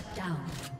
Shut down.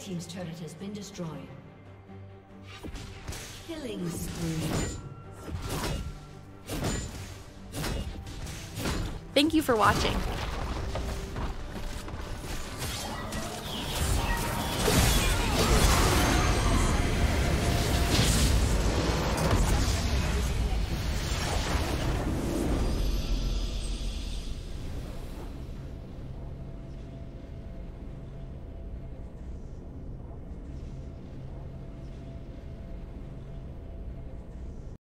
Team's turret has been destroyed. Killing spree. Thank you for watching.